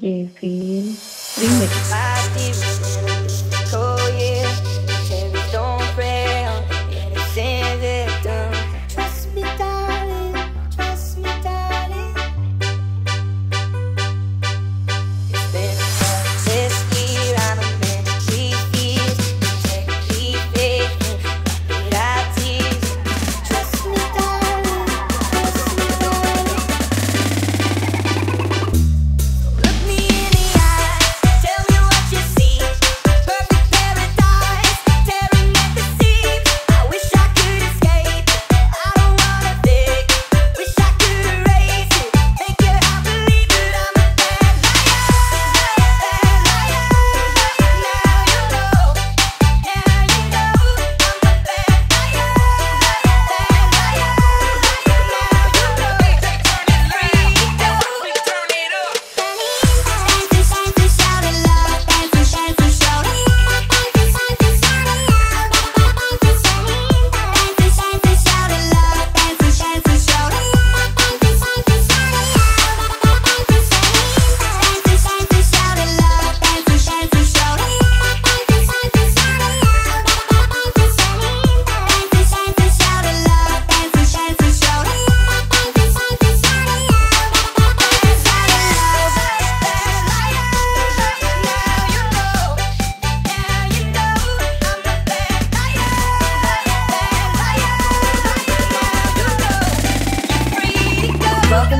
jc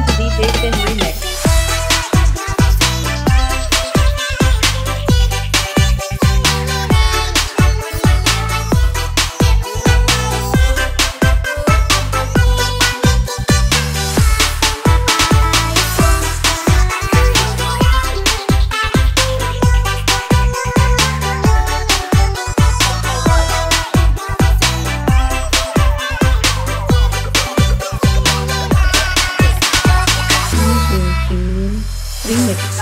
to DJ Finn Remix.